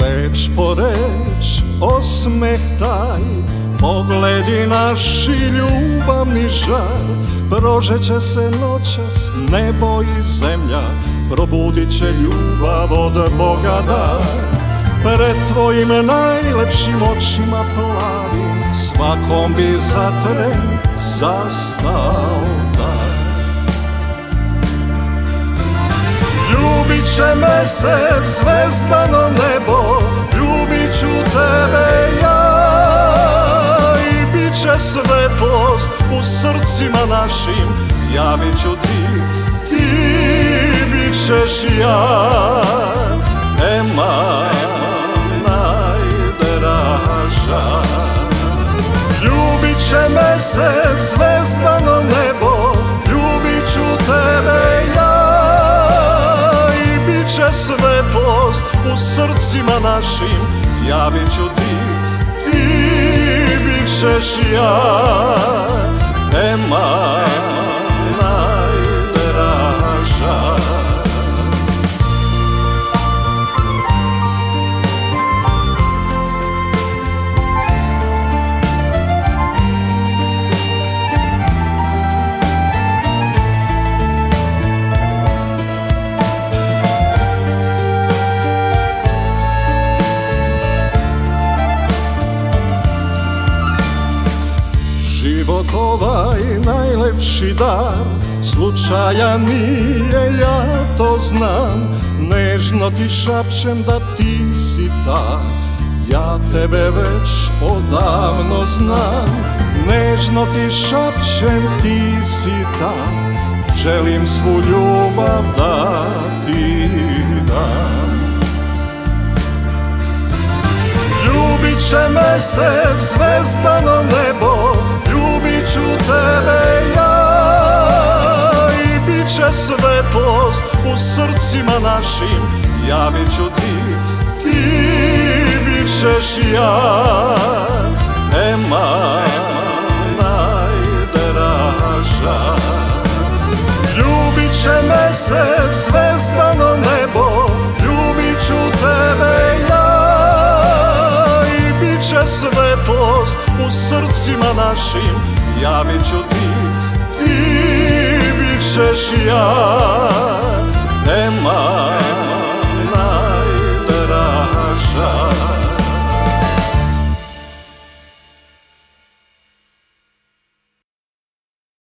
Reč po reč osmeh taj. Pogledi naši ljubavni žar Prožeće se noćas nebo i zemlja Probudit će ljubav od Boga dar. Pred tvojim najlepšim očima plavim Svakom bi za tren zastao dan Ljubit će mesec, zvezdano nebo Ljubit ću tebe ja. I bit će svetlost u srcima našim Javit ću ti, ti bit ćeš ja. Ema najdraža Ljubit će mesec, zvezdano svetlost u srcima našim Javit ću ti, ti bit ćeš ja. Ema Život ovaj najlepši dar Slučaja nije, ja to znam. Nežno ti šapćem da ti si ta Ja tebe već odavno znam. Nežno ti šapćem ti si ta Želim svu ljubav da ti dam. Ljubit će mesec, zvezdano nebo svetlost u srcima našim Javit ću ti, ti bit ćeš ja. Ema najdraža Ljubit će mesec, zvezdano nebo Ljubit ću tebe ja. I bit će svetlost u srcima našim javit ću ti, ti bit ćeš ja,